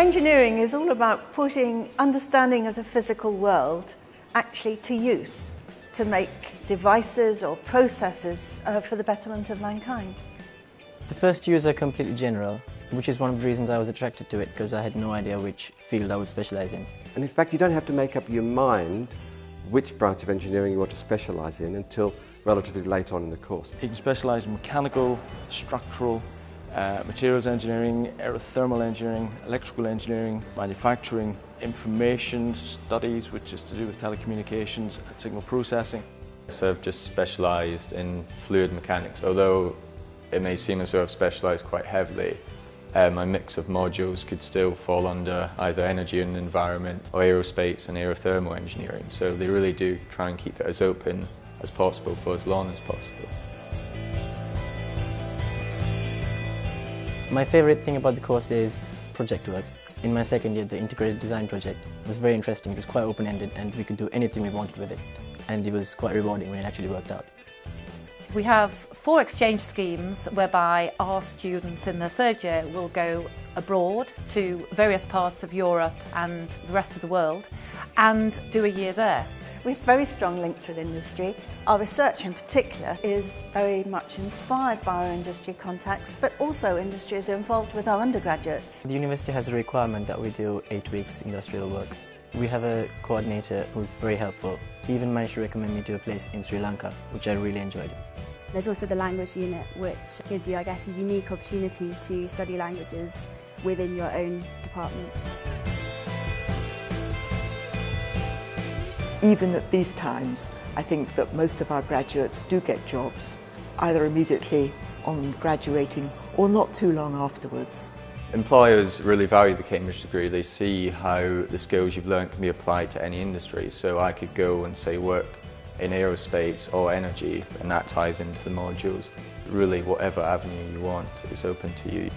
Engineering is all about putting understanding of the physical world actually to use to make devices or processes uh, for the betterment of mankind. The first years are completely general, which is one of the reasons I was attracted to it because I had no idea which field I would specialise in. And in fact, you don't have to make up your mind which branch of engineering you want to specialise in until relatively late on in the course. You can specialise in mechanical, structural, uh, materials engineering, aerothermal engineering, electrical engineering, manufacturing, information studies, which is to do with telecommunications and signal processing. So I've just specialised in fluid mechanics, although it may seem as though I've specialised quite heavily. Uh, my mix of modules could still fall under either energy and environment or aerospace and aerothermal engineering, so they really do try and keep it as open as possible for as long as possible. My favourite thing about the course is project work. In my second year, the integrated design project was very interesting. It was quite open-ended and we could do anything we wanted with it. And it was quite rewarding when it actually worked out. We have four exchange schemes whereby our students in the third year will go abroad to various parts of Europe and the rest of the world and do a year there. We have very strong links with industry. Our research in particular is very much inspired by our industry contacts, but also industries are involved with our undergraduates. The university has a requirement that we do eight weeks industrial work. We have a coordinator who's very helpful. He even managed to recommend me to a place in Sri Lanka, which I really enjoyed. There's also the language unit, which gives you, I guess, a unique opportunity to study languages within your own department. Even at these times, I think that most of our graduates do get jobs, either immediately on graduating or not too long afterwards. Employers really value the Cambridge degree. They see how the skills you've learned can be applied to any industry. So I could go and say work in aerospace or energy and that ties into the modules. Really whatever avenue you want is open to you.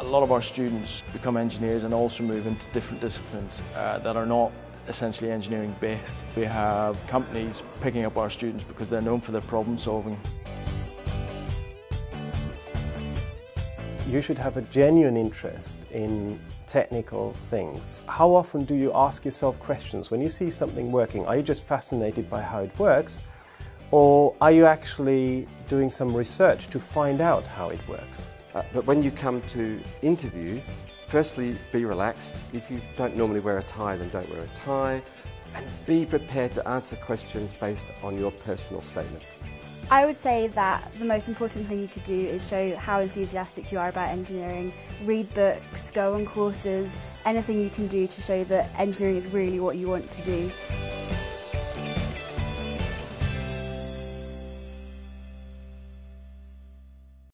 A lot of our students become engineers and also move into different disciplines uh, that are not essentially engineering based. We have companies picking up our students because they're known for their problem solving. You should have a genuine interest in technical things. How often do you ask yourself questions when you see something working? Are you just fascinated by how it works? Or are you actually doing some research to find out how it works? Uh, but when you come to interview, Firstly, be relaxed. If you don't normally wear a tie, then don't wear a tie. And be prepared to answer questions based on your personal statement. I would say that the most important thing you could do is show how enthusiastic you are about engineering. Read books, go on courses, anything you can do to show that engineering is really what you want to do.